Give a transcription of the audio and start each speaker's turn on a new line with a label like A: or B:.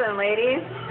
A: Awesome, ladies.